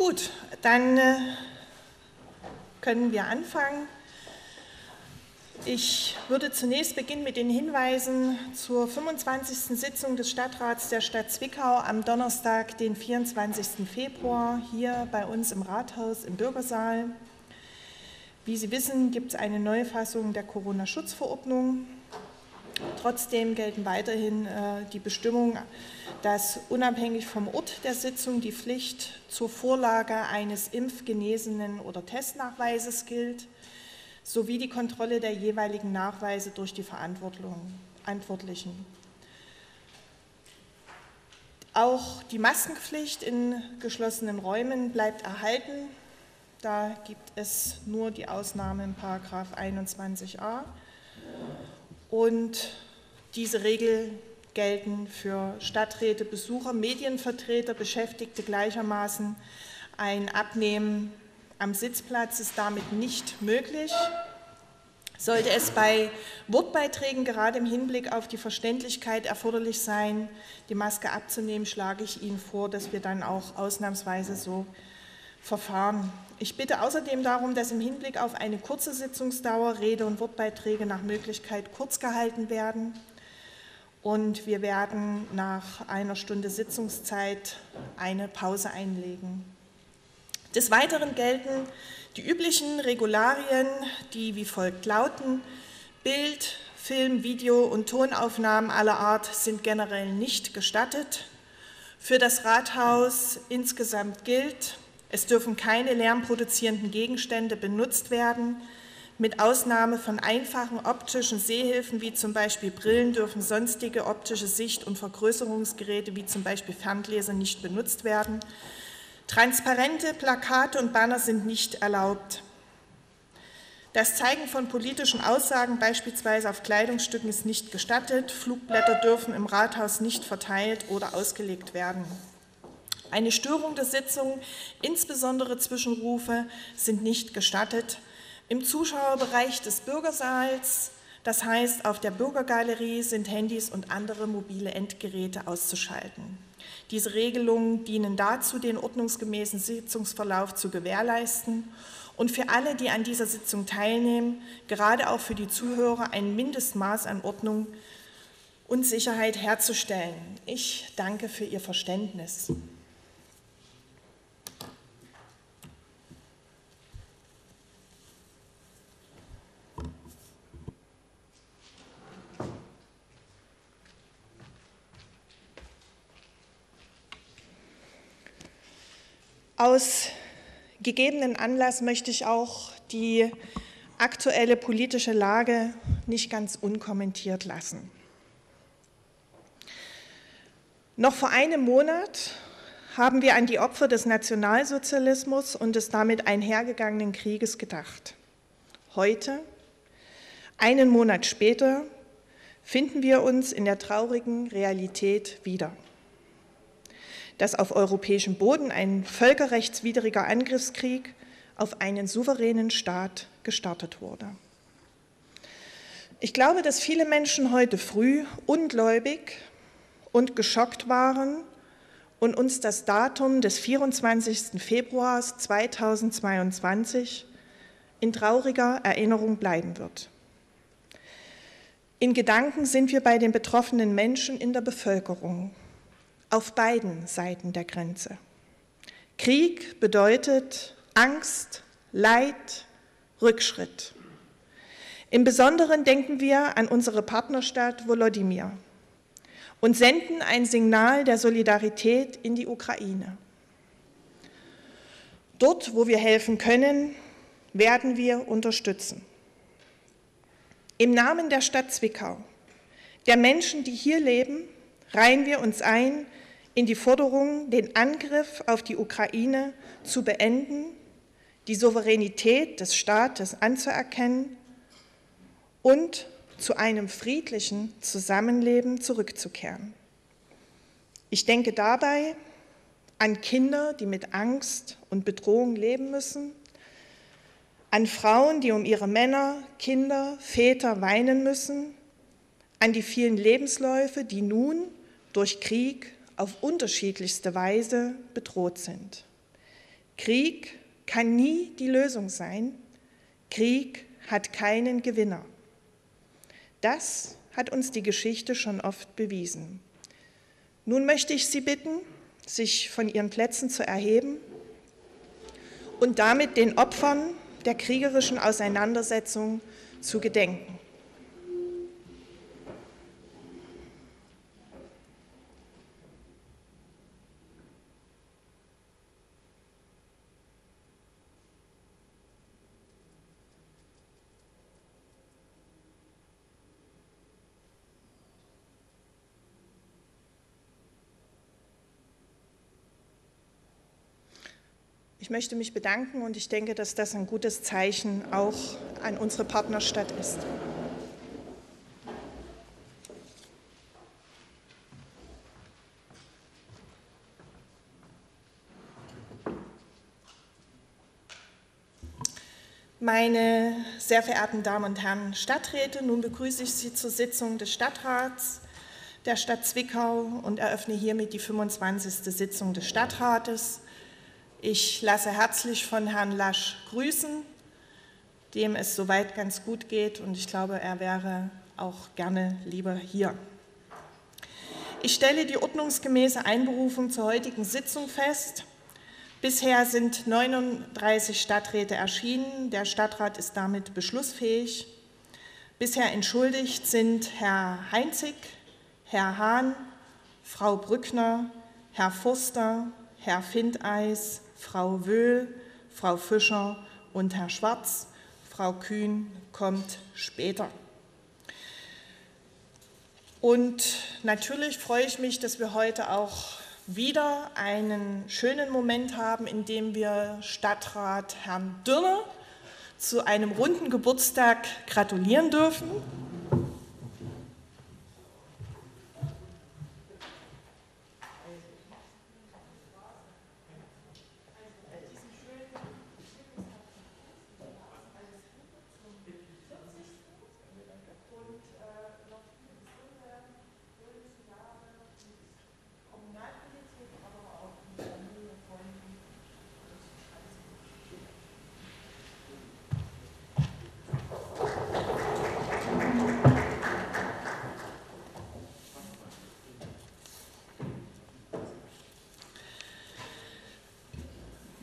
Gut, dann äh, können wir anfangen. Ich würde zunächst beginnen mit den Hinweisen zur 25. Sitzung des Stadtrats der Stadt Zwickau am Donnerstag, den 24. Februar, hier bei uns im Rathaus im Bürgersaal. Wie Sie wissen, gibt es eine Neufassung der Corona-Schutzverordnung. Trotzdem gelten weiterhin äh, die Bestimmungen, dass unabhängig vom Ort der Sitzung die Pflicht zur Vorlage eines impfgenesenen oder Testnachweises gilt sowie die Kontrolle der jeweiligen Nachweise durch die Verantwortlichen. Auch die Maskenpflicht in geschlossenen Räumen bleibt erhalten. Da gibt es nur die Ausnahme in 21a. Und diese Regeln gelten für Stadträte, Besucher, Medienvertreter, Beschäftigte gleichermaßen. Ein Abnehmen am Sitzplatz ist damit nicht möglich. Sollte es bei Wortbeiträgen gerade im Hinblick auf die Verständlichkeit erforderlich sein, die Maske abzunehmen, schlage ich Ihnen vor, dass wir dann auch ausnahmsweise so verfahren. Ich bitte außerdem darum, dass im Hinblick auf eine kurze Sitzungsdauer Rede- und Wortbeiträge nach Möglichkeit kurz gehalten werden. Und wir werden nach einer Stunde Sitzungszeit eine Pause einlegen. Des Weiteren gelten die üblichen Regularien, die wie folgt lauten. Bild, Film, Video und Tonaufnahmen aller Art sind generell nicht gestattet. Für das Rathaus insgesamt gilt, es dürfen keine lärmproduzierenden Gegenstände benutzt werden. Mit Ausnahme von einfachen optischen Sehhilfen wie zum Beispiel Brillen dürfen sonstige optische Sicht- und Vergrößerungsgeräte wie zum Beispiel Ferngläser nicht benutzt werden. Transparente Plakate und Banner sind nicht erlaubt. Das Zeigen von politischen Aussagen beispielsweise auf Kleidungsstücken ist nicht gestattet. Flugblätter dürfen im Rathaus nicht verteilt oder ausgelegt werden. Eine Störung der Sitzung, insbesondere Zwischenrufe, sind nicht gestattet. Im Zuschauerbereich des Bürgersaals, das heißt auf der Bürgergalerie, sind Handys und andere mobile Endgeräte auszuschalten. Diese Regelungen dienen dazu, den ordnungsgemäßen Sitzungsverlauf zu gewährleisten und für alle, die an dieser Sitzung teilnehmen, gerade auch für die Zuhörer, ein Mindestmaß an Ordnung und Sicherheit herzustellen. Ich danke für Ihr Verständnis. Aus gegebenen Anlass möchte ich auch die aktuelle politische Lage nicht ganz unkommentiert lassen. Noch vor einem Monat haben wir an die Opfer des Nationalsozialismus und des damit einhergegangenen Krieges gedacht. Heute, einen Monat später, finden wir uns in der traurigen Realität wieder dass auf europäischem Boden ein völkerrechtswidriger Angriffskrieg auf einen souveränen Staat gestartet wurde. Ich glaube, dass viele Menschen heute früh ungläubig und geschockt waren und uns das Datum des 24. Februars 2022 in trauriger Erinnerung bleiben wird. In Gedanken sind wir bei den betroffenen Menschen in der Bevölkerung, auf beiden Seiten der Grenze. Krieg bedeutet Angst, Leid, Rückschritt. Im Besonderen denken wir an unsere Partnerstadt Volodymyr und senden ein Signal der Solidarität in die Ukraine. Dort, wo wir helfen können, werden wir unterstützen. Im Namen der Stadt Zwickau, der Menschen, die hier leben, reihen wir uns ein in die Forderung, den Angriff auf die Ukraine zu beenden, die Souveränität des Staates anzuerkennen und zu einem friedlichen Zusammenleben zurückzukehren. Ich denke dabei an Kinder, die mit Angst und Bedrohung leben müssen, an Frauen, die um ihre Männer, Kinder, Väter weinen müssen, an die vielen Lebensläufe, die nun durch Krieg, auf unterschiedlichste Weise bedroht sind. Krieg kann nie die Lösung sein. Krieg hat keinen Gewinner. Das hat uns die Geschichte schon oft bewiesen. Nun möchte ich Sie bitten, sich von Ihren Plätzen zu erheben und damit den Opfern der kriegerischen Auseinandersetzung zu gedenken. Ich möchte mich bedanken und ich denke, dass das ein gutes Zeichen auch an unsere Partnerstadt ist. Meine sehr verehrten Damen und Herren Stadträte, nun begrüße ich Sie zur Sitzung des Stadtrats der Stadt Zwickau und eröffne hiermit die 25. Sitzung des Stadtrates. Ich lasse herzlich von Herrn Lasch grüßen, dem es soweit ganz gut geht und ich glaube, er wäre auch gerne lieber hier. Ich stelle die ordnungsgemäße Einberufung zur heutigen Sitzung fest. Bisher sind 39 Stadträte erschienen. Der Stadtrat ist damit beschlussfähig. Bisher entschuldigt sind Herr Heinzig, Herr Hahn, Frau Brückner, Herr Forster, Herr Findeis, Frau Wöhl, Frau Fischer und Herr Schwarz. Frau Kühn kommt später. Und natürlich freue ich mich, dass wir heute auch wieder einen schönen Moment haben, in dem wir Stadtrat Herrn Dürner zu einem runden Geburtstag gratulieren dürfen.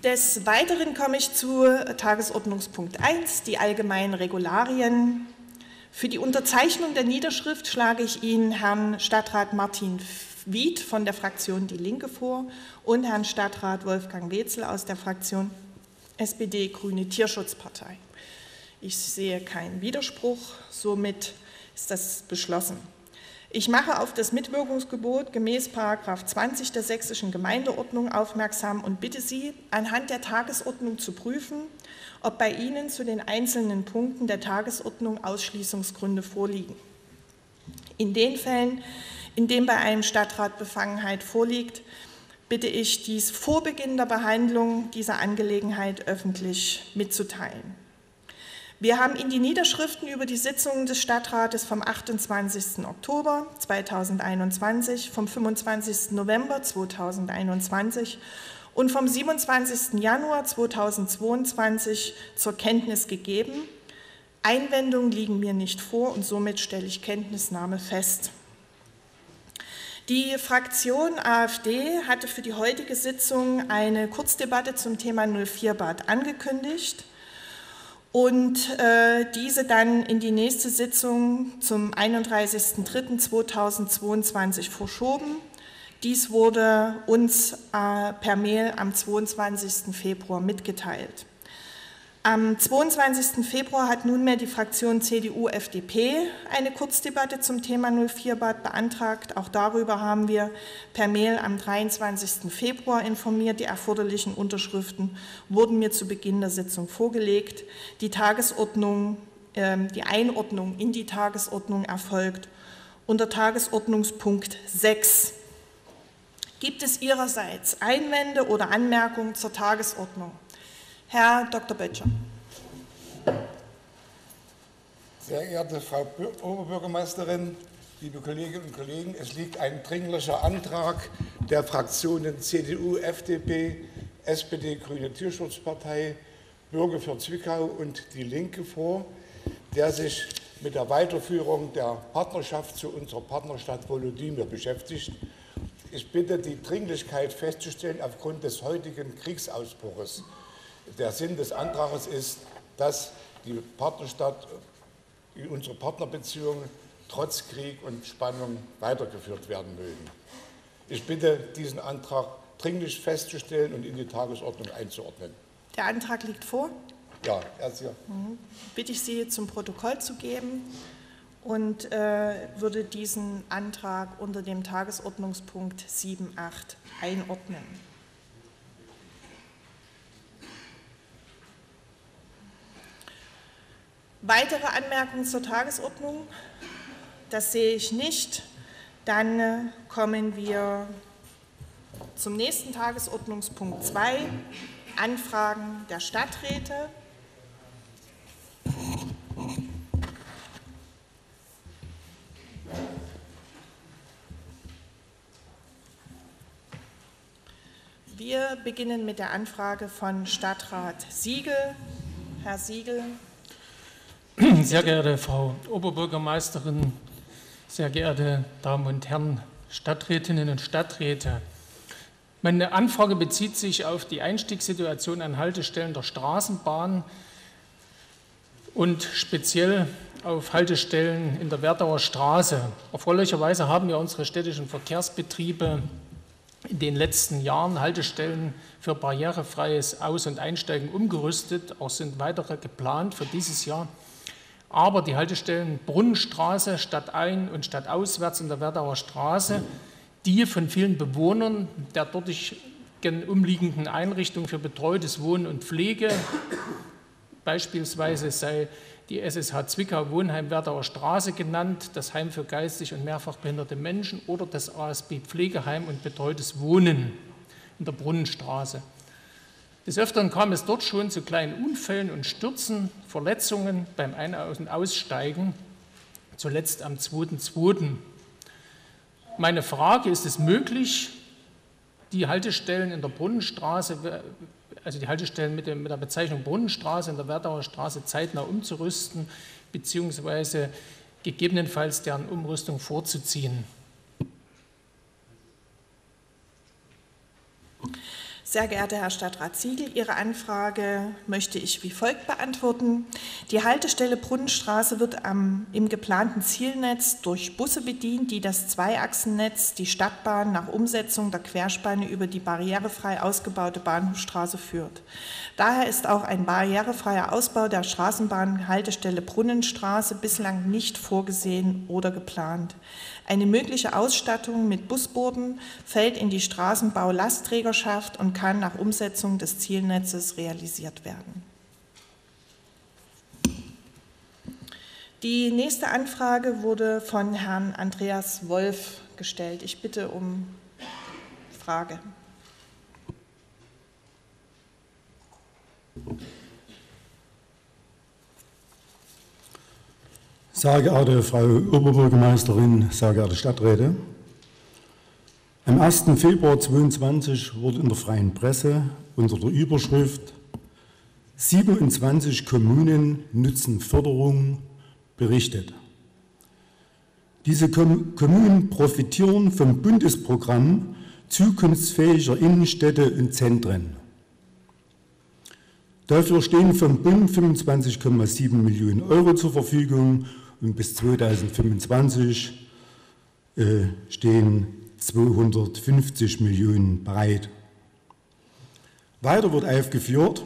Des Weiteren komme ich zu Tagesordnungspunkt 1, die allgemeinen Regularien. Für die Unterzeichnung der Niederschrift schlage ich Ihnen Herrn Stadtrat Martin Wied von der Fraktion Die Linke vor und Herrn Stadtrat Wolfgang Wetzel aus der Fraktion SPD Grüne Tierschutzpartei. Ich sehe keinen Widerspruch, somit ist das beschlossen. Ich mache auf das Mitwirkungsgebot gemäß 20 der Sächsischen Gemeindeordnung aufmerksam und bitte Sie, anhand der Tagesordnung zu prüfen, ob bei Ihnen zu den einzelnen Punkten der Tagesordnung Ausschließungsgründe vorliegen. In den Fällen, in denen bei einem Stadtrat Befangenheit vorliegt, bitte ich, dies vor Beginn der Behandlung dieser Angelegenheit öffentlich mitzuteilen. Wir haben Ihnen die Niederschriften über die Sitzungen des Stadtrates vom 28. Oktober 2021, vom 25. November 2021 und vom 27. Januar 2022 zur Kenntnis gegeben. Einwendungen liegen mir nicht vor und somit stelle ich Kenntnisnahme fest. Die Fraktion AfD hatte für die heutige Sitzung eine Kurzdebatte zum Thema 04 Bad angekündigt und äh, diese dann in die nächste Sitzung zum 31.03.2022 verschoben. Dies wurde uns äh, per Mail am 22. Februar mitgeteilt. Am 22. Februar hat nunmehr die Fraktion CDU-FDP eine Kurzdebatte zum Thema 04-Bad beantragt. Auch darüber haben wir per Mail am 23. Februar informiert. Die erforderlichen Unterschriften wurden mir zu Beginn der Sitzung vorgelegt. Die Tagesordnung, äh, die Einordnung in die Tagesordnung erfolgt unter Tagesordnungspunkt 6. Gibt es Ihrerseits Einwände oder Anmerkungen zur Tagesordnung? Herr Dr. Böttcher. Sehr geehrte Frau Oberbürgermeisterin, liebe Kolleginnen und Kollegen, es liegt ein dringlicher Antrag der Fraktionen CDU, FDP, SPD, Grüne Tierschutzpartei, Bürger für Zwickau und die Linke vor, der sich mit der Weiterführung der Partnerschaft zu unserer Partnerstadt Volodymyr beschäftigt. Ich bitte, die Dringlichkeit festzustellen aufgrund des heutigen Kriegsausbruches. Der Sinn des Antrags ist, dass die Partnerstadt, unsere Partnerbeziehungen trotz Krieg und Spannung weitergeführt werden mögen. Ich bitte, diesen Antrag dringlich festzustellen und in die Tagesordnung einzuordnen. Der Antrag liegt vor. Ja, er ist hier. Mhm. Bitte ich Sie zum Protokoll zu geben und äh, würde diesen Antrag unter dem Tagesordnungspunkt 7.8 einordnen. Weitere Anmerkungen zur Tagesordnung? Das sehe ich nicht. Dann äh, kommen wir zum nächsten Tagesordnungspunkt 2, Anfragen der Stadträte. Wir beginnen mit der Anfrage von Stadtrat Siegel. Herr Siegel. Sehr geehrte Frau Oberbürgermeisterin, sehr geehrte Damen und Herren Stadträtinnen und Stadträte, meine Anfrage bezieht sich auf die Einstiegssituation an Haltestellen der Straßenbahn und speziell auf Haltestellen in der Werdauer Straße. Erfreulicherweise haben ja unsere städtischen Verkehrsbetriebe in den letzten Jahren Haltestellen für barrierefreies Aus- und Einsteigen umgerüstet. Auch sind weitere geplant für dieses Jahr. Aber die Haltestellen Brunnenstraße, Stadtein und Stadtauswärts in der Werdauer Straße die von vielen Bewohnern der dortig umliegenden Einrichtungen für betreutes Wohnen und Pflege, beispielsweise sei die SSH Zwickau Wohnheim Werdauer Straße genannt, das Heim für geistig und mehrfach behinderte Menschen oder das ASB Pflegeheim und betreutes Wohnen in der Brunnenstraße. Des Öfteren kam es dort schon zu kleinen Unfällen und Stürzen, Verletzungen beim Ein- und Aussteigen, zuletzt am 2.2. Meine Frage, ist es möglich, die Haltestellen in der Brunnenstraße, also die Haltestellen mit, der Bezeichnung Brunnenstraße in der Werdauer Straße zeitnah umzurüsten, beziehungsweise gegebenenfalls deren Umrüstung vorzuziehen? Sehr geehrter Herr Stadtrat Siegel, Ihre Anfrage möchte ich wie folgt beantworten. Die Haltestelle Brunnenstraße wird am, im geplanten Zielnetz durch Busse bedient, die das Zweiachsennetz, die Stadtbahn nach Umsetzung der Querspanne über die barrierefrei ausgebaute Bahnhofstraße führt. Daher ist auch ein barrierefreier Ausbau der Straßenbahnhaltestelle Brunnenstraße bislang nicht vorgesehen oder geplant. Eine mögliche Ausstattung mit Busborden fällt in die Straßenbaulastträgerschaft und kann nach Umsetzung des Zielnetzes realisiert werden. Die nächste Anfrage wurde von Herrn Andreas Wolf gestellt. Ich bitte um Frage. Sehr geehrte Frau Oberbürgermeisterin, sehr geehrte Stadträte, am 1. Februar 2022 wurde in der freien Presse unter der Überschrift 27 Kommunen nutzen Förderung berichtet. Diese Kommunen profitieren vom Bundesprogramm zukunftsfähiger Innenstädte und Zentren. Dafür stehen vom Bund 25,7 Millionen Euro zur Verfügung und bis 2025 äh, stehen 250 Millionen bereit. Weiter wird aufgeführt,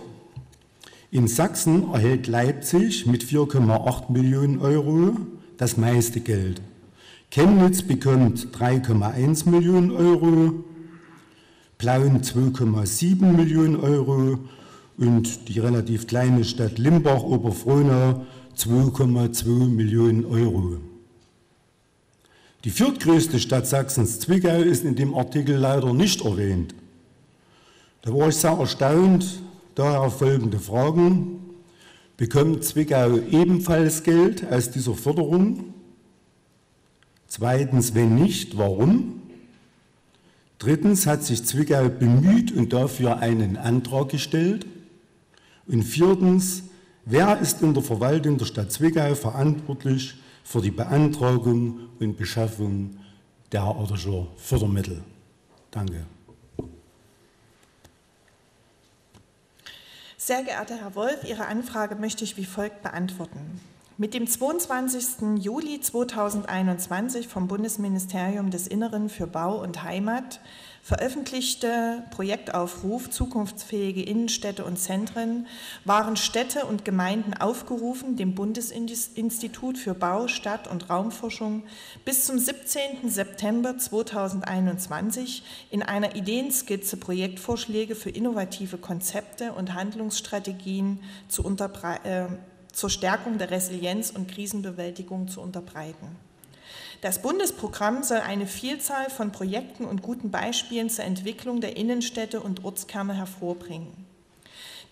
in Sachsen erhält Leipzig mit 4,8 Millionen Euro das meiste Geld. Chemnitz bekommt 3,1 Millionen Euro, Plauen 2,7 Millionen Euro und die relativ kleine Stadt Limbach-Oberfrohnau 2,2 Millionen Euro. Die viertgrößte Stadt Sachsens, Zwickau, ist in dem Artikel leider nicht erwähnt. Da war ich sehr erstaunt, daher folgende Fragen. Bekommt Zwickau ebenfalls Geld aus dieser Förderung? Zweitens, wenn nicht, warum? Drittens hat sich Zwickau bemüht und dafür einen Antrag gestellt. Und viertens, wer ist in der Verwaltung der Stadt Zwickau verantwortlich für die Beantragung und Beschaffung derartiger Fördermittel? Danke. Sehr geehrter Herr Wolf, Ihre Anfrage möchte ich wie folgt beantworten. Mit dem 22. Juli 2021 vom Bundesministerium des Inneren für Bau und Heimat veröffentlichte Projektaufruf Zukunftsfähige Innenstädte und Zentren waren Städte und Gemeinden aufgerufen, dem Bundesinstitut für Bau, Stadt- und Raumforschung bis zum 17. September 2021 in einer Ideenskizze Projektvorschläge für innovative Konzepte und Handlungsstrategien zu äh, zur Stärkung der Resilienz und Krisenbewältigung zu unterbreiten. Das Bundesprogramm soll eine Vielzahl von Projekten und guten Beispielen zur Entwicklung der Innenstädte und Ortskerne hervorbringen,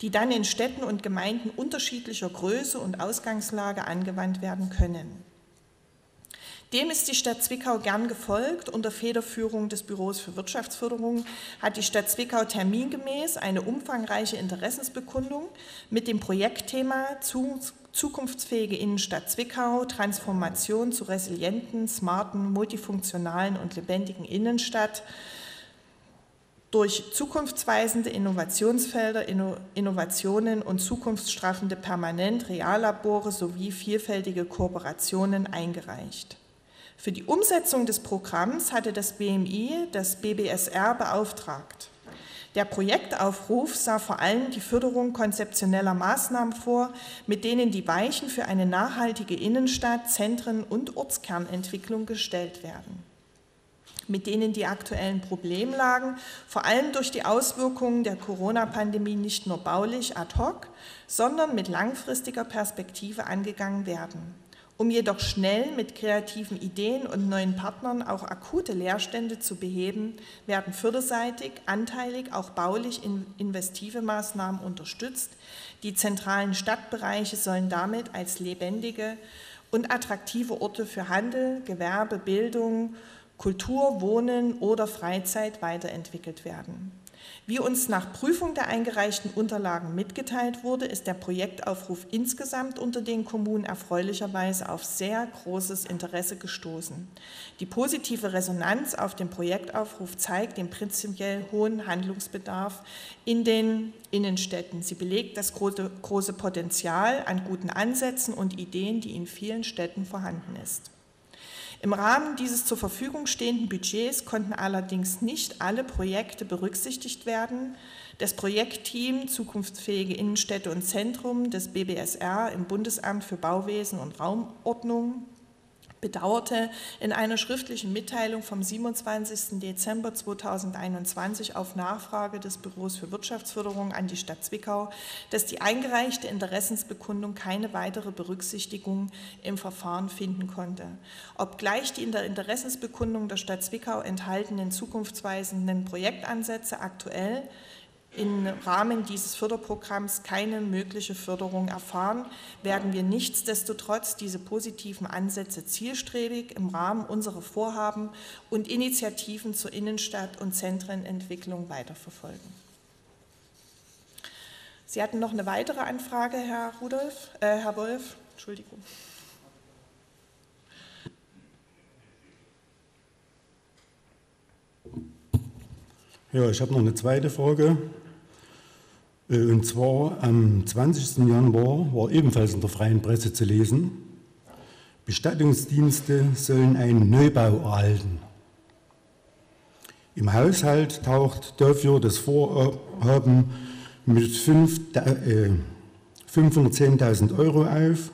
die dann in Städten und Gemeinden unterschiedlicher Größe und Ausgangslage angewandt werden können. Dem ist die Stadt Zwickau gern gefolgt. Unter Federführung des Büros für Wirtschaftsförderung hat die Stadt Zwickau termingemäß eine umfangreiche Interessensbekundung mit dem Projektthema zukunftsfähige Innenstadt Zwickau, Transformation zu resilienten, smarten, multifunktionalen und lebendigen Innenstadt durch zukunftsweisende Innovationsfelder, Innovationen und zukunftsstraffende Permanent, Reallabore sowie vielfältige Kooperationen eingereicht. Für die Umsetzung des Programms hatte das BMI das BBSR beauftragt. Der Projektaufruf sah vor allem die Förderung konzeptioneller Maßnahmen vor, mit denen die Weichen für eine nachhaltige Innenstadt, Zentren und Ortskernentwicklung gestellt werden mit denen die aktuellen Problemlagen vor allem durch die Auswirkungen der Corona-Pandemie nicht nur baulich ad hoc, sondern mit langfristiger Perspektive angegangen werden. Um jedoch schnell mit kreativen Ideen und neuen Partnern auch akute Leerstände zu beheben, werden förderseitig, anteilig, auch baulich investive Maßnahmen unterstützt. Die zentralen Stadtbereiche sollen damit als lebendige und attraktive Orte für Handel, Gewerbe, Bildung, Kultur, Wohnen oder Freizeit weiterentwickelt werden. Wie uns nach Prüfung der eingereichten Unterlagen mitgeteilt wurde, ist der Projektaufruf insgesamt unter den Kommunen erfreulicherweise auf sehr großes Interesse gestoßen. Die positive Resonanz auf den Projektaufruf zeigt den prinzipiell hohen Handlungsbedarf in den Innenstädten. Sie belegt das große Potenzial an guten Ansätzen und Ideen, die in vielen Städten vorhanden ist. Im Rahmen dieses zur Verfügung stehenden Budgets konnten allerdings nicht alle Projekte berücksichtigt werden. Das Projektteam Zukunftsfähige Innenstädte und Zentrum des BBSR im Bundesamt für Bauwesen und Raumordnung bedauerte in einer schriftlichen Mitteilung vom 27. Dezember 2021 auf Nachfrage des Büros für Wirtschaftsförderung an die Stadt Zwickau, dass die eingereichte Interessensbekundung keine weitere Berücksichtigung im Verfahren finden konnte. Obgleich die in der Interessensbekundung der Stadt Zwickau enthaltenen zukunftsweisenden Projektansätze aktuell im Rahmen dieses Förderprogramms keine mögliche Förderung erfahren, werden wir nichtsdestotrotz diese positiven Ansätze zielstrebig im Rahmen unserer Vorhaben und Initiativen zur Innenstadt- und Zentrenentwicklung weiterverfolgen. Sie hatten noch eine weitere Anfrage, Herr Rudolf, äh, Herr Wolf. Entschuldigung. Ja, ich habe noch eine zweite Frage. Äh, und zwar am 20. Januar war ebenfalls in der freien Presse zu lesen, Bestattungsdienste sollen einen Neubau erhalten. Im Haushalt taucht dafür das Vorhaben mit 510.000 äh, Euro auf.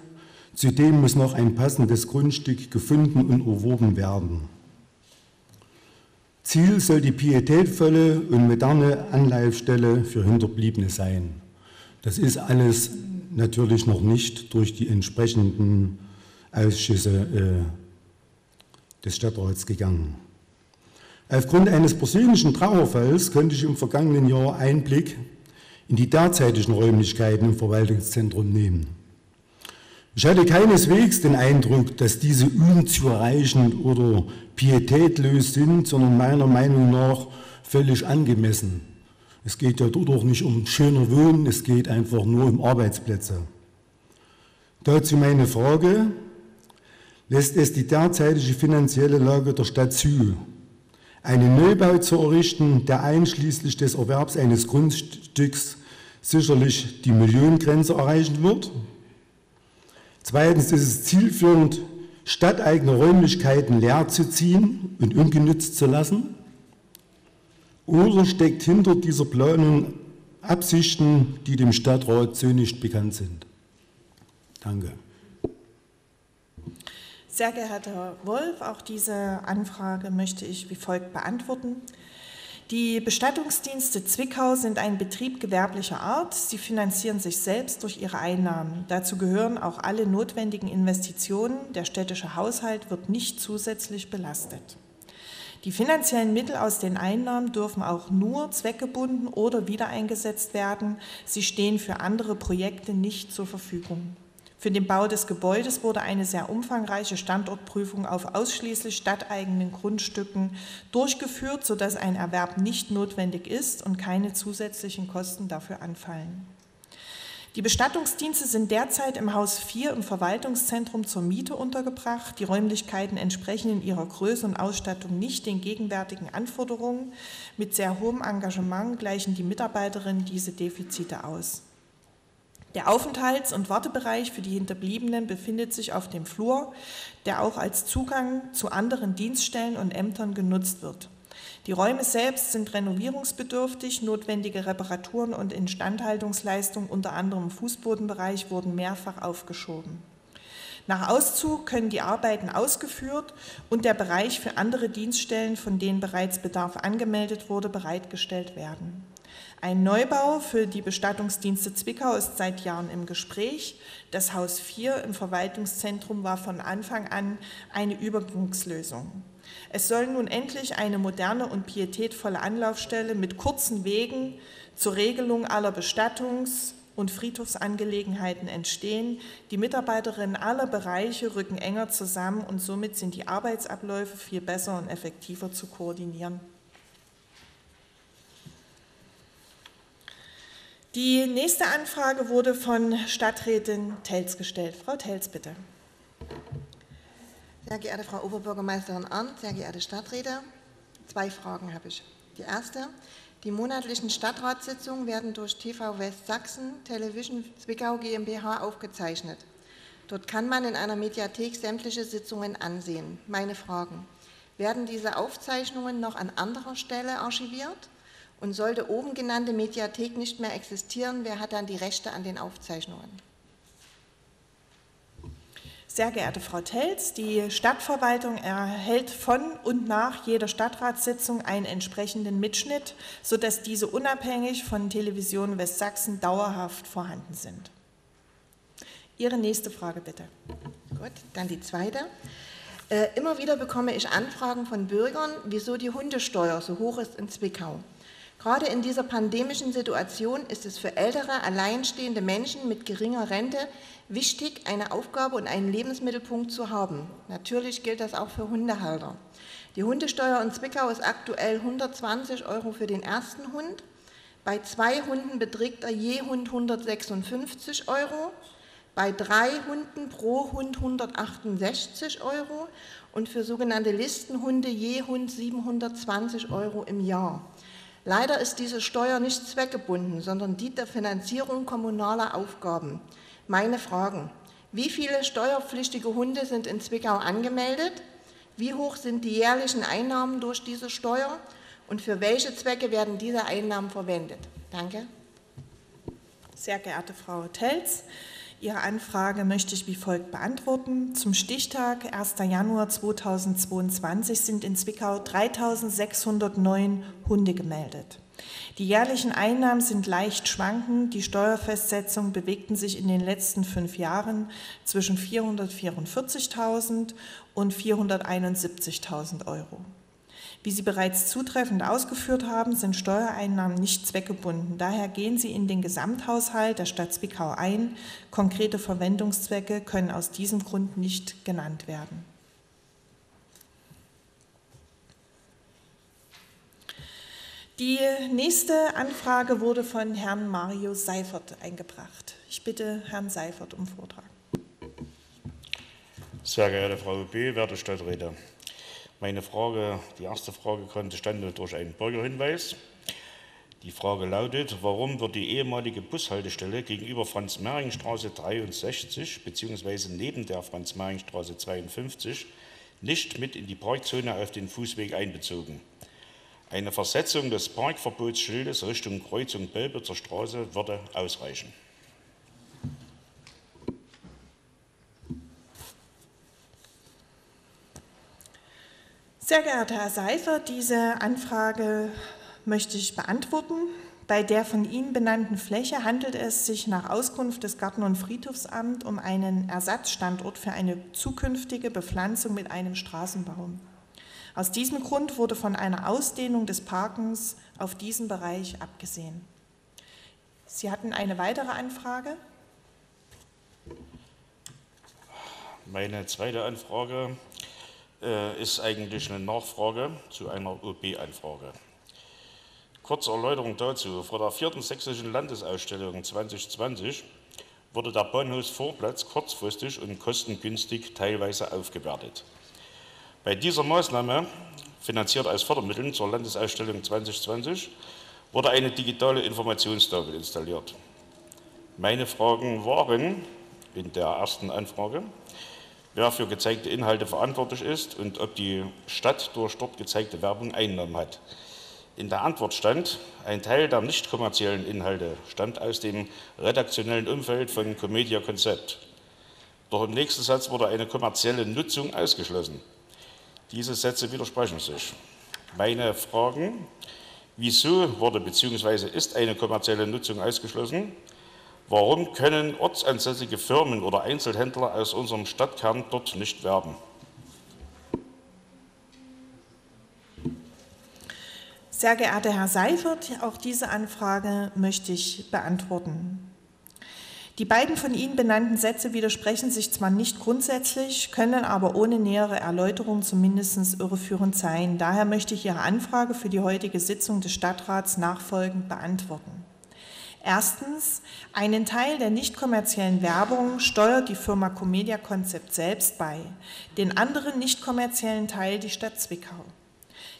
Zudem muss noch ein passendes Grundstück gefunden und erworben werden. Ziel soll die pietätvolle und moderne Anlaufstelle für Hinterbliebene sein. Das ist alles natürlich noch nicht durch die entsprechenden Ausschüsse äh, des Stadtrats gegangen. Aufgrund eines persönlichen Trauerfalls konnte ich im vergangenen Jahr Einblick in die derzeitigen Räumlichkeiten im Verwaltungszentrum nehmen. Ich hatte keineswegs den Eindruck, dass diese unzureichend oder pietätlos sind, sondern meiner Meinung nach völlig angemessen. Es geht ja dort auch nicht um schöner Wohnen, es geht einfach nur um Arbeitsplätze. Dazu meine Frage, lässt es die derzeitige finanzielle Lage der Stadt zu, einen Neubau zu errichten, der einschließlich des Erwerbs eines Grundstücks sicherlich die Millionengrenze erreichen wird? Zweitens ist es zielführend, stadteigene Räumlichkeiten leer zu ziehen und ungenützt zu lassen? Oder steckt hinter dieser Planung Absichten, die dem Stadtrat so nicht bekannt sind? Danke. Sehr geehrter Herr Wolf, auch diese Anfrage möchte ich wie folgt beantworten. Die Bestattungsdienste Zwickau sind ein Betrieb gewerblicher Art. Sie finanzieren sich selbst durch ihre Einnahmen. Dazu gehören auch alle notwendigen Investitionen. Der städtische Haushalt wird nicht zusätzlich belastet. Die finanziellen Mittel aus den Einnahmen dürfen auch nur zweckgebunden oder wieder eingesetzt werden. Sie stehen für andere Projekte nicht zur Verfügung. Für den Bau des Gebäudes wurde eine sehr umfangreiche Standortprüfung auf ausschließlich stadteigenen Grundstücken durchgeführt, sodass ein Erwerb nicht notwendig ist und keine zusätzlichen Kosten dafür anfallen. Die Bestattungsdienste sind derzeit im Haus 4 im Verwaltungszentrum zur Miete untergebracht. Die Räumlichkeiten entsprechen in ihrer Größe und Ausstattung nicht den gegenwärtigen Anforderungen. Mit sehr hohem Engagement gleichen die Mitarbeiterinnen diese Defizite aus. Der Aufenthalts- und Wartebereich für die Hinterbliebenen befindet sich auf dem Flur, der auch als Zugang zu anderen Dienststellen und Ämtern genutzt wird. Die Räume selbst sind renovierungsbedürftig, notwendige Reparaturen und Instandhaltungsleistungen, unter anderem Fußbodenbereich, wurden mehrfach aufgeschoben. Nach Auszug können die Arbeiten ausgeführt und der Bereich für andere Dienststellen, von denen bereits Bedarf angemeldet wurde, bereitgestellt werden. Ein Neubau für die Bestattungsdienste Zwickau ist seit Jahren im Gespräch. Das Haus 4 im Verwaltungszentrum war von Anfang an eine Übergangslösung. Es soll nun endlich eine moderne und pietätvolle Anlaufstelle mit kurzen Wegen zur Regelung aller Bestattungs- und Friedhofsangelegenheiten entstehen. Die Mitarbeiterinnen aller Bereiche rücken enger zusammen und somit sind die Arbeitsabläufe viel besser und effektiver zu koordinieren. Die nächste Anfrage wurde von Stadträtin Telz gestellt. Frau Telz, bitte. Sehr geehrte Frau Oberbürgermeisterin Arndt, sehr geehrte Stadträte, zwei Fragen habe ich. Die erste, die monatlichen Stadtratssitzungen werden durch TV Westsachsen Television Zwickau GmbH aufgezeichnet. Dort kann man in einer Mediathek sämtliche Sitzungen ansehen. Meine Fragen. Werden diese Aufzeichnungen noch an anderer Stelle archiviert? Und sollte oben genannte Mediathek nicht mehr existieren, wer hat dann die Rechte an den Aufzeichnungen? Sehr geehrte Frau Telz, die Stadtverwaltung erhält von und nach jeder Stadtratssitzung einen entsprechenden Mitschnitt, sodass diese unabhängig von Television Westsachsen dauerhaft vorhanden sind. Ihre nächste Frage bitte. Gut, dann die zweite. Äh, immer wieder bekomme ich Anfragen von Bürgern, wieso die Hundesteuer so hoch ist in Zwickau. Gerade in dieser pandemischen Situation ist es für ältere, alleinstehende Menschen mit geringer Rente wichtig, eine Aufgabe und einen Lebensmittelpunkt zu haben. Natürlich gilt das auch für Hundehalter. Die Hundesteuer in Zwickau ist aktuell 120 Euro für den ersten Hund. Bei zwei Hunden beträgt er je Hund 156 Euro, bei drei Hunden pro Hund 168 Euro und für sogenannte Listenhunde je Hund 720 Euro im Jahr. Leider ist diese Steuer nicht zweckgebunden, sondern dient der Finanzierung kommunaler Aufgaben. Meine Fragen. Wie viele steuerpflichtige Hunde sind in Zwickau angemeldet? Wie hoch sind die jährlichen Einnahmen durch diese Steuer? Und für welche Zwecke werden diese Einnahmen verwendet? Danke. Sehr geehrte Frau Telz, Ihre Anfrage möchte ich wie folgt beantworten. Zum Stichtag 1. Januar 2022 sind in Zwickau 3609 Hunde gemeldet. Die jährlichen Einnahmen sind leicht schwankend. Die Steuerfestsetzungen bewegten sich in den letzten fünf Jahren zwischen 444.000 und 471.000 Euro. Wie Sie bereits zutreffend ausgeführt haben, sind Steuereinnahmen nicht zweckgebunden. Daher gehen sie in den Gesamthaushalt der Stadt Zwickau ein. Konkrete Verwendungszwecke können aus diesem Grund nicht genannt werden. Die nächste Anfrage wurde von Herrn Mario Seifert eingebracht. Ich bitte Herrn Seifert um Vortrag. Sehr geehrte Frau OB, werte Stadträte. Meine Frage, die erste Frage konnte stande durch einen Bürgerhinweis. Die Frage lautet, warum wird die ehemalige Bushaltestelle gegenüber Franz-Mehring-Straße 63 bzw. neben der Franz-Mehring-Straße 52 nicht mit in die Parkzone auf den Fußweg einbezogen? Eine Versetzung des Parkverbotsschildes Richtung Kreuzung Belbitzer Straße würde ausreichen. Sehr geehrter Herr Seifer, diese Anfrage möchte ich beantworten. Bei der von Ihnen benannten Fläche handelt es sich nach Auskunft des Garten- und Friedhofsamts um einen Ersatzstandort für eine zukünftige Bepflanzung mit einem Straßenbaum. Aus diesem Grund wurde von einer Ausdehnung des Parkens auf diesen Bereich abgesehen. Sie hatten eine weitere Anfrage? Meine zweite Anfrage äh, ist eigentlich eine Nachfrage zu einer OB-Anfrage. Kurze Erläuterung dazu. Vor der vierten sächsischen Landesausstellung 2020 wurde der Bahnhofsvorplatz kurzfristig und kostengünstig teilweise aufgewertet. Bei dieser Maßnahme, finanziert aus Fördermitteln zur Landesausstellung 2020, wurde eine digitale Informationstafel installiert. Meine Fragen waren in der ersten Anfrage, wer für gezeigte Inhalte verantwortlich ist und ob die Stadt durch dort gezeigte Werbung Einnahmen hat. In der Antwort stand, ein Teil der nicht kommerziellen Inhalte stammt aus dem redaktionellen Umfeld von Comedia Konzept. Doch im nächsten Satz wurde eine kommerzielle Nutzung ausgeschlossen. Diese Sätze widersprechen sich. Meine Fragen, wieso wurde bzw. ist eine kommerzielle Nutzung ausgeschlossen? Warum können ortsansässige Firmen oder Einzelhändler aus unserem Stadtkern dort nicht werben? Sehr geehrter Herr Seifert, auch diese Anfrage möchte ich beantworten. Die beiden von Ihnen benannten Sätze widersprechen sich zwar nicht grundsätzlich, können aber ohne nähere Erläuterung zumindest irreführend sein. Daher möchte ich Ihre Anfrage für die heutige Sitzung des Stadtrats nachfolgend beantworten. Erstens, einen Teil der nicht kommerziellen Werbung steuert die Firma Comedia Concept selbst bei, den anderen nicht kommerziellen Teil die Stadt Zwickau.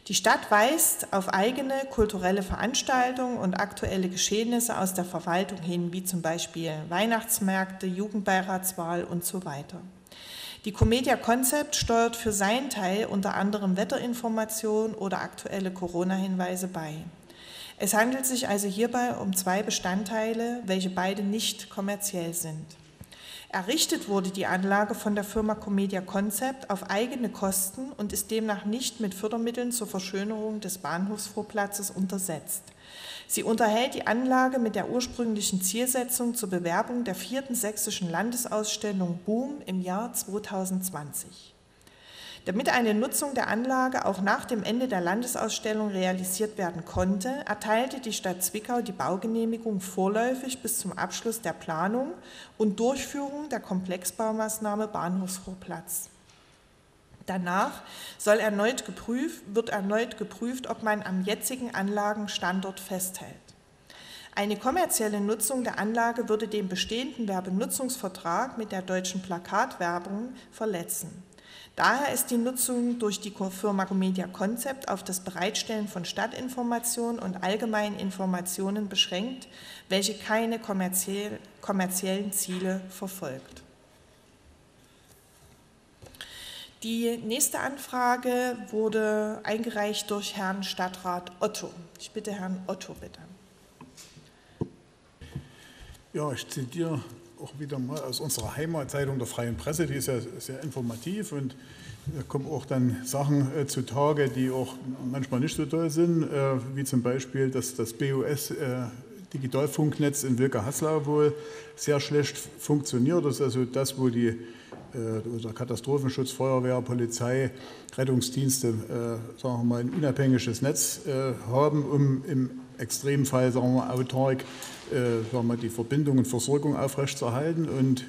Die Stadt weist auf eigene kulturelle Veranstaltungen und aktuelle Geschehnisse aus der Verwaltung hin, wie zum Beispiel Weihnachtsmärkte, Jugendbeiratswahl und so weiter. Die Comedia Concept steuert für seinen Teil unter anderem Wetterinformationen oder aktuelle Corona-Hinweise bei. Es handelt sich also hierbei um zwei Bestandteile, welche beide nicht kommerziell sind. Errichtet wurde die Anlage von der Firma Comedia Concept auf eigene Kosten und ist demnach nicht mit Fördermitteln zur Verschönerung des Bahnhofsvorplatzes untersetzt. Sie unterhält die Anlage mit der ursprünglichen Zielsetzung zur Bewerbung der vierten sächsischen Landesausstellung Boom im Jahr 2020. Damit eine Nutzung der Anlage auch nach dem Ende der Landesausstellung realisiert werden konnte, erteilte die Stadt Zwickau die Baugenehmigung vorläufig bis zum Abschluss der Planung und Durchführung der Komplexbaumaßnahme Bahnhofsvorplatz. Danach soll erneut geprüft, wird erneut geprüft, ob man am jetzigen Anlagenstandort festhält. Eine kommerzielle Nutzung der Anlage würde den bestehenden Werbenutzungsvertrag mit der deutschen Plakatwerbung verletzen. Daher ist die Nutzung durch die Firma Comedia Concept auf das Bereitstellen von Stadtinformationen und allgemeinen Informationen beschränkt, welche keine kommerziell, kommerziellen Ziele verfolgt. Die nächste Anfrage wurde eingereicht durch Herrn Stadtrat Otto. Ich bitte Herrn Otto bitte. Ja, ich zitiere auch wieder mal aus unserer Heimatzeitung der Freien Presse, die ist ja sehr informativ und da kommen auch dann Sachen äh, zutage, die auch manchmal nicht so toll sind, äh, wie zum Beispiel, dass das BUS äh, Digitalfunknetz in Wilke-Haslau wohl sehr schlecht funktioniert. Das ist also das, wo die äh, Katastrophenschutz, Feuerwehr, Polizei, Rettungsdienste äh, sagen wir mal, ein unabhängiges Netz äh, haben, um im Extremfall sagen wir, autark äh, sagen wir, die Verbindung und Versorgung aufrechtzuerhalten. Und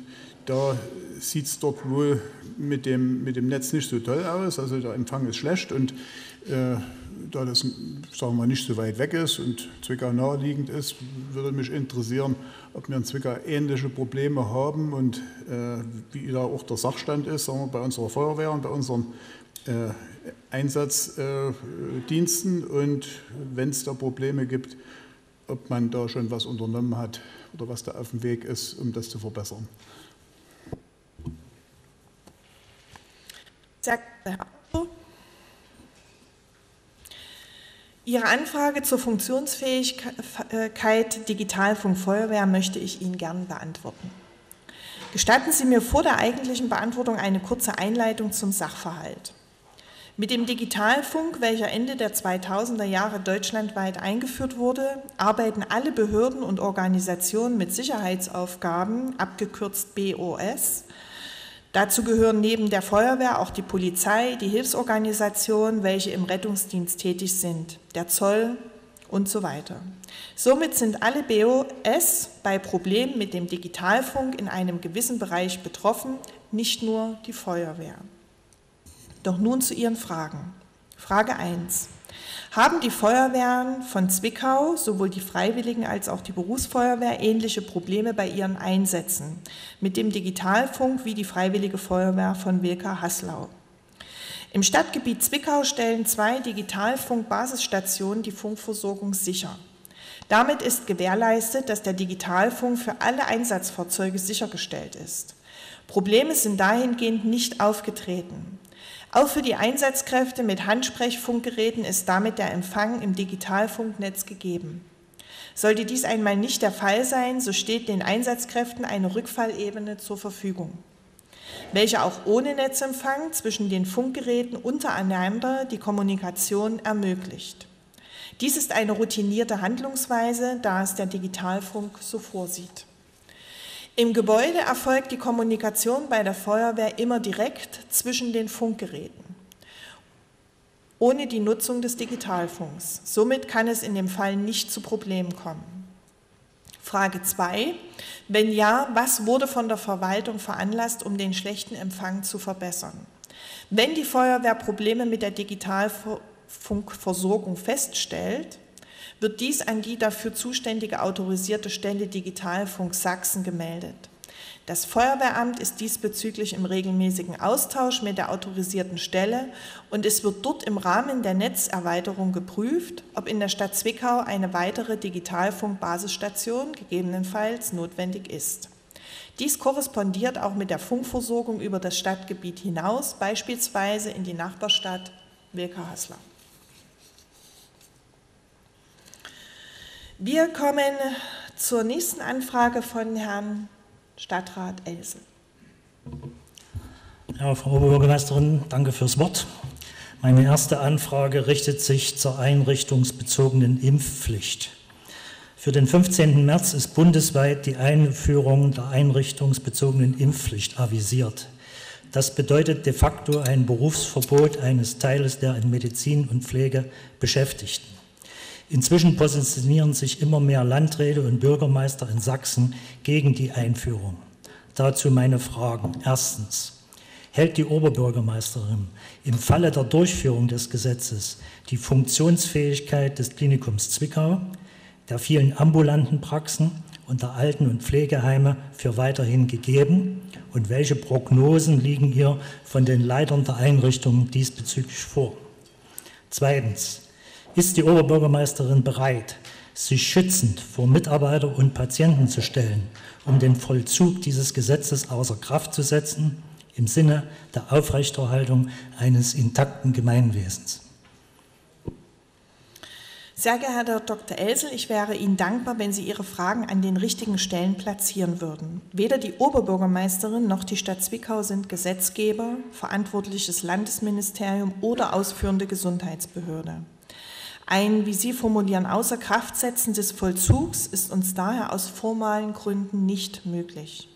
da sieht es dort wohl mit dem, mit dem Netz nicht so toll aus. Also der Empfang ist schlecht und äh, da das sagen wir nicht so weit weg ist und Zwickau naheliegend ist, würde mich interessieren, ob wir in Zwickau ähnliche Probleme haben und äh, wie da auch der Sachstand ist, sagen wir, bei unserer Feuerwehr und bei unseren Einsatzdiensten und wenn es da Probleme gibt, ob man da schon was unternommen hat oder was da auf dem Weg ist, um das zu verbessern. Ihre Anfrage zur Funktionsfähigkeit Digitalfunk Feuerwehr möchte ich Ihnen gern beantworten. Gestatten Sie mir vor der eigentlichen Beantwortung eine kurze Einleitung zum Sachverhalt. Mit dem Digitalfunk, welcher Ende der 2000er Jahre deutschlandweit eingeführt wurde, arbeiten alle Behörden und Organisationen mit Sicherheitsaufgaben, abgekürzt BOS, Dazu gehören neben der Feuerwehr auch die Polizei, die Hilfsorganisationen, welche im Rettungsdienst tätig sind, der Zoll und so weiter. Somit sind alle BOS bei Problemen mit dem Digitalfunk in einem gewissen Bereich betroffen, nicht nur die Feuerwehr. Doch nun zu Ihren Fragen. Frage 1 haben die Feuerwehren von Zwickau, sowohl die Freiwilligen als auch die Berufsfeuerwehr, ähnliche Probleme bei ihren Einsätzen mit dem Digitalfunk wie die Freiwillige Feuerwehr von Wilka-Haslau. Im Stadtgebiet Zwickau stellen zwei Digitalfunk-Basisstationen die Funkversorgung sicher. Damit ist gewährleistet, dass der Digitalfunk für alle Einsatzfahrzeuge sichergestellt ist. Probleme sind dahingehend nicht aufgetreten. Auch für die Einsatzkräfte mit Handsprechfunkgeräten ist damit der Empfang im Digitalfunknetz gegeben. Sollte dies einmal nicht der Fall sein, so steht den Einsatzkräften eine Rückfallebene zur Verfügung, welche auch ohne Netzempfang zwischen den Funkgeräten untereinander die Kommunikation ermöglicht. Dies ist eine routinierte Handlungsweise, da es der Digitalfunk so vorsieht. Im Gebäude erfolgt die Kommunikation bei der Feuerwehr immer direkt zwischen den Funkgeräten, ohne die Nutzung des Digitalfunks. Somit kann es in dem Fall nicht zu Problemen kommen. Frage 2. Wenn ja, was wurde von der Verwaltung veranlasst, um den schlechten Empfang zu verbessern? Wenn die Feuerwehr Probleme mit der Digitalfunkversorgung feststellt, wird dies an die dafür zuständige autorisierte Stelle Digitalfunk Sachsen gemeldet. Das Feuerwehramt ist diesbezüglich im regelmäßigen Austausch mit der autorisierten Stelle und es wird dort im Rahmen der Netzerweiterung geprüft, ob in der Stadt Zwickau eine weitere Digitalfunk-Basisstation gegebenenfalls notwendig ist. Dies korrespondiert auch mit der Funkversorgung über das Stadtgebiet hinaus, beispielsweise in die Nachbarstadt Wilka-Haslau. Wir kommen zur nächsten Anfrage von Herrn Stadtrat Else. Ja, Frau Oberbürgermeisterin, danke fürs Wort. Meine erste Anfrage richtet sich zur einrichtungsbezogenen Impfpflicht. Für den 15. März ist bundesweit die Einführung der einrichtungsbezogenen Impfpflicht avisiert. Das bedeutet de facto ein Berufsverbot eines Teiles der in Medizin und Pflege Beschäftigten. Inzwischen positionieren sich immer mehr Landräte und Bürgermeister in Sachsen gegen die Einführung. Dazu meine Fragen. Erstens. Hält die Oberbürgermeisterin im Falle der Durchführung des Gesetzes die Funktionsfähigkeit des Klinikums Zwickau, der vielen ambulanten Praxen und der Alten- und Pflegeheime für weiterhin gegeben? Und welche Prognosen liegen ihr von den Leitern der Einrichtungen diesbezüglich vor? Zweitens. Ist die Oberbürgermeisterin bereit, sich schützend vor Mitarbeiter und Patienten zu stellen, um den Vollzug dieses Gesetzes außer Kraft zu setzen, im Sinne der Aufrechterhaltung eines intakten Gemeinwesens? Sehr geehrter Dr. Elsel, ich wäre Ihnen dankbar, wenn Sie Ihre Fragen an den richtigen Stellen platzieren würden. Weder die Oberbürgermeisterin noch die Stadt Zwickau sind Gesetzgeber, verantwortliches Landesministerium oder ausführende Gesundheitsbehörde. Ein, wie Sie formulieren, außer Kraft setzen des Vollzugs ist uns daher aus formalen Gründen nicht möglich.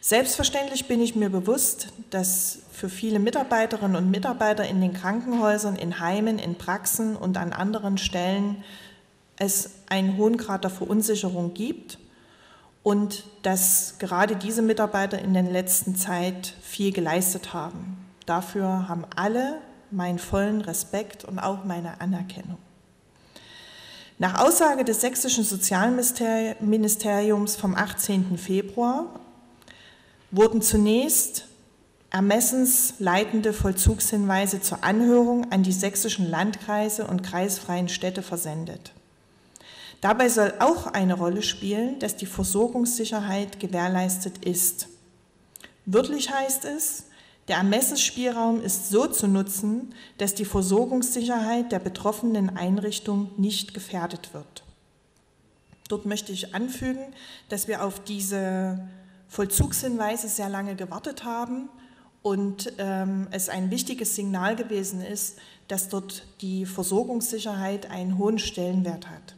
Selbstverständlich bin ich mir bewusst, dass für viele Mitarbeiterinnen und Mitarbeiter in den Krankenhäusern, in Heimen, in Praxen und an anderen Stellen es einen hohen Grad der Verunsicherung gibt und dass gerade diese Mitarbeiter in der letzten Zeit viel geleistet haben. Dafür haben alle meinen vollen Respekt und auch meine Anerkennung. Nach Aussage des sächsischen Sozialministeriums vom 18. Februar wurden zunächst ermessensleitende Vollzugshinweise zur Anhörung an die sächsischen Landkreise und kreisfreien Städte versendet. Dabei soll auch eine Rolle spielen, dass die Versorgungssicherheit gewährleistet ist. Wörtlich heißt es, der Ermessensspielraum ist so zu nutzen, dass die Versorgungssicherheit der betroffenen Einrichtung nicht gefährdet wird. Dort möchte ich anfügen, dass wir auf diese Vollzugshinweise sehr lange gewartet haben und ähm, es ein wichtiges Signal gewesen ist, dass dort die Versorgungssicherheit einen hohen Stellenwert hat.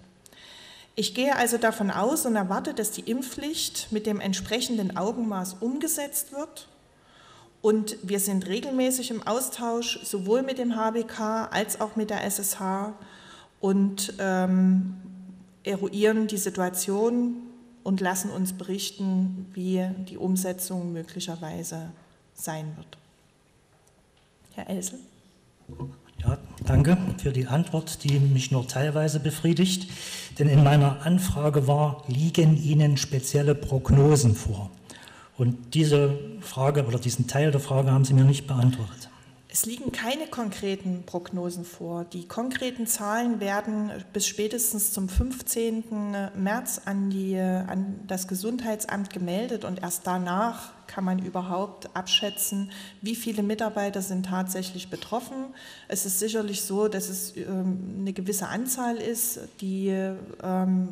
Ich gehe also davon aus und erwarte, dass die Impfpflicht mit dem entsprechenden Augenmaß umgesetzt wird und wir sind regelmäßig im Austausch, sowohl mit dem HBK als auch mit der SSH und ähm, eruieren die Situation und lassen uns berichten, wie die Umsetzung möglicherweise sein wird. Herr Elsel. Ja, danke für die Antwort, die mich nur teilweise befriedigt. Denn in meiner Anfrage war, liegen Ihnen spezielle Prognosen vor? Und diese Frage oder diesen Teil der Frage haben Sie mir nicht beantwortet. Es liegen keine konkreten Prognosen vor. Die konkreten Zahlen werden bis spätestens zum 15. März an, die, an das Gesundheitsamt gemeldet und erst danach kann man überhaupt abschätzen, wie viele Mitarbeiter sind tatsächlich betroffen. Es ist sicherlich so, dass es ähm, eine gewisse Anzahl ist, die ähm,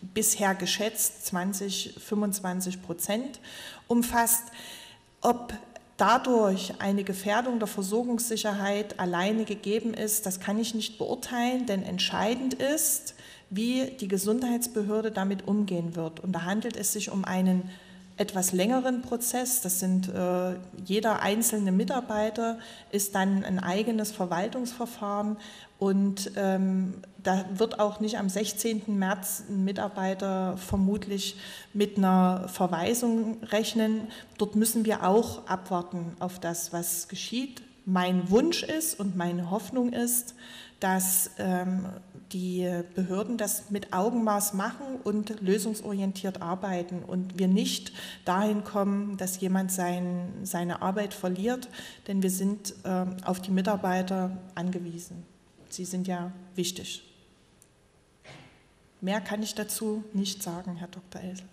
bisher geschätzt 20, 25 Prozent umfasst. Ob dadurch eine Gefährdung der Versorgungssicherheit alleine gegeben ist, das kann ich nicht beurteilen, denn entscheidend ist, wie die Gesundheitsbehörde damit umgehen wird. Und da handelt es sich um einen etwas längeren Prozess. Das sind äh, jeder einzelne Mitarbeiter ist dann ein eigenes Verwaltungsverfahren und ähm, da wird auch nicht am 16. März ein Mitarbeiter vermutlich mit einer Verweisung rechnen. Dort müssen wir auch abwarten auf das, was geschieht. Mein Wunsch ist und meine Hoffnung ist, dass ähm, die Behörden das mit Augenmaß machen und lösungsorientiert arbeiten und wir nicht dahin kommen, dass jemand sein, seine Arbeit verliert, denn wir sind ähm, auf die Mitarbeiter angewiesen. Sie sind ja wichtig. Mehr kann ich dazu nicht sagen, Herr Dr. Elsel.